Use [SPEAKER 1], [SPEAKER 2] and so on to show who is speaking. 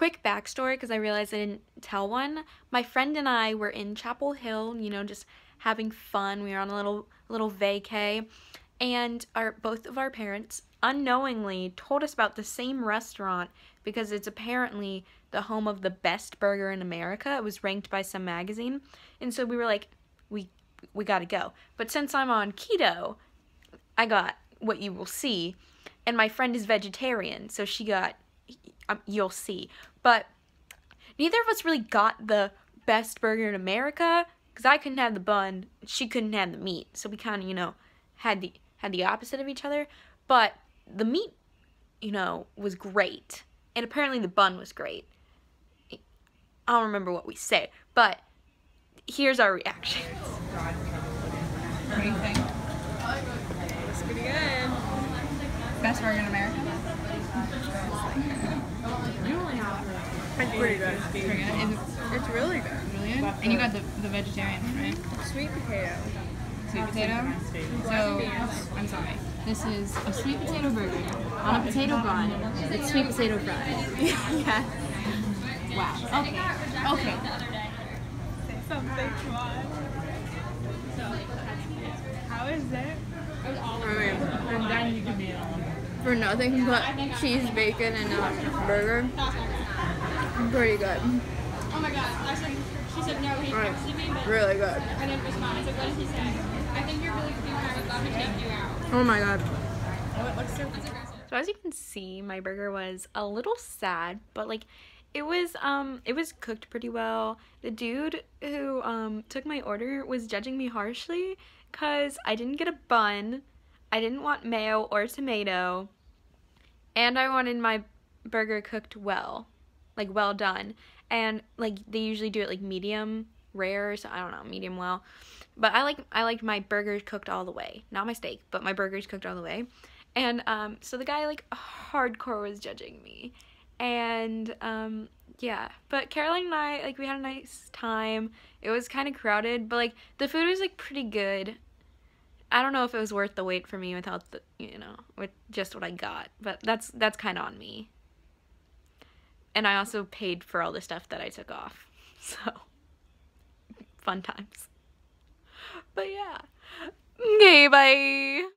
[SPEAKER 1] quick backstory because I realized I didn't tell one. My friend and I were in Chapel Hill, you know, just having fun. We were on a little little vacay, and our both of our parents unknowingly told us about the same restaurant because it's apparently the home of the best burger in America. It was ranked by some magazine, and so we were like, we we got to go. But since I'm on keto, I got what you will see, and my friend is vegetarian, so she got um, you'll see. But neither of us really got the best burger in America because I couldn't have the bun, she couldn't have the meat. So we kind of, you know, had the had the opposite of each other. But the meat, you know, was great, and apparently the bun was great. I don't remember what we said, but here's our reaction.
[SPEAKER 2] What do you think?
[SPEAKER 3] Pretty good.
[SPEAKER 2] Best burger in America?
[SPEAKER 3] It's pretty good.
[SPEAKER 2] Pretty good. Is it
[SPEAKER 3] It's really good.
[SPEAKER 2] really good? And you got the, the vegetarian one, right?
[SPEAKER 3] Sweet potato.
[SPEAKER 2] Sweet potato? So, I'm sorry. This is a sweet potato burger on a potato bun It's sweet potato fries.
[SPEAKER 3] yeah.
[SPEAKER 2] Wow. Okay. Okay.
[SPEAKER 3] Something fun. How is it?
[SPEAKER 4] And then you can be on.
[SPEAKER 3] For nothing but cheese, bacon, and a burger. Pretty good.
[SPEAKER 5] Oh my god, I said, she said no, he
[SPEAKER 3] Right.
[SPEAKER 5] texted me, but
[SPEAKER 3] Really good.
[SPEAKER 5] I didn't respond. I said, what did he say? I think you're really cute, I would love to take you out.
[SPEAKER 3] Oh my god.
[SPEAKER 5] That's aggressive.
[SPEAKER 1] So as you can see, my burger was a little sad, but like it was um it was cooked pretty well. The dude who um took my order was judging me harshly cuz I didn't get a bun. I didn't want mayo or tomato. And I wanted my burger cooked well. Like well done. And like they usually do it like medium rare, so I don't know, medium well. But I like I liked my burgers cooked all the way. Not my steak, but my burgers cooked all the way. And um, so the guy like hardcore was judging me, and um, yeah. But Caroline and I like we had a nice time. It was kind of crowded, but like the food was like pretty good. I don't know if it was worth the wait for me without the you know with just what I got, but that's that's kind of on me. And I also paid for all the stuff that I took off, so fun times. But yeah. Okay, bye.